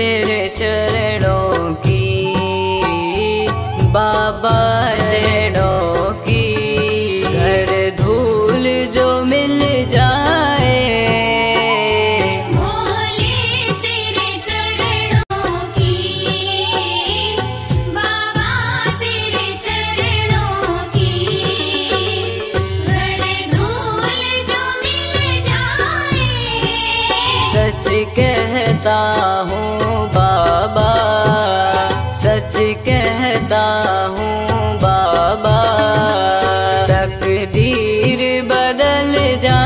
चरणों की बाबा कहता हूँ बाबा सच कहता हूँ बाबा। तकदीर बदल जा